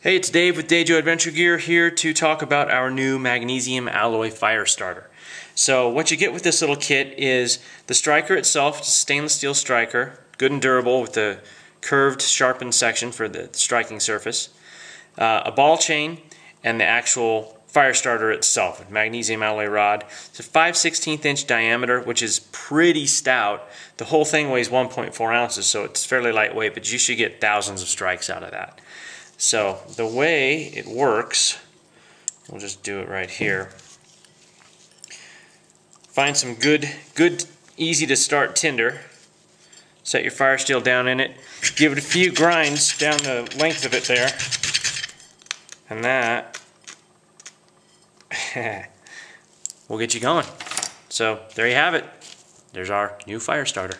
Hey, it's Dave with Dajo Adventure Gear here to talk about our new magnesium alloy fire starter. So what you get with this little kit is the striker itself, a stainless steel striker, good and durable with the curved sharpened section for the striking surface, uh, a ball chain, and the actual fire starter itself, magnesium alloy rod. It's a 5 16th inch diameter, which is pretty stout. The whole thing weighs 1.4 ounces, so it's fairly lightweight, but you should get thousands of strikes out of that. So the way it works, we'll just do it right here. Find some good, good, easy to start tinder. Set your fire steel down in it. Give it a few grinds down the length of it there. And that will get you going. So there you have it. There's our new fire starter.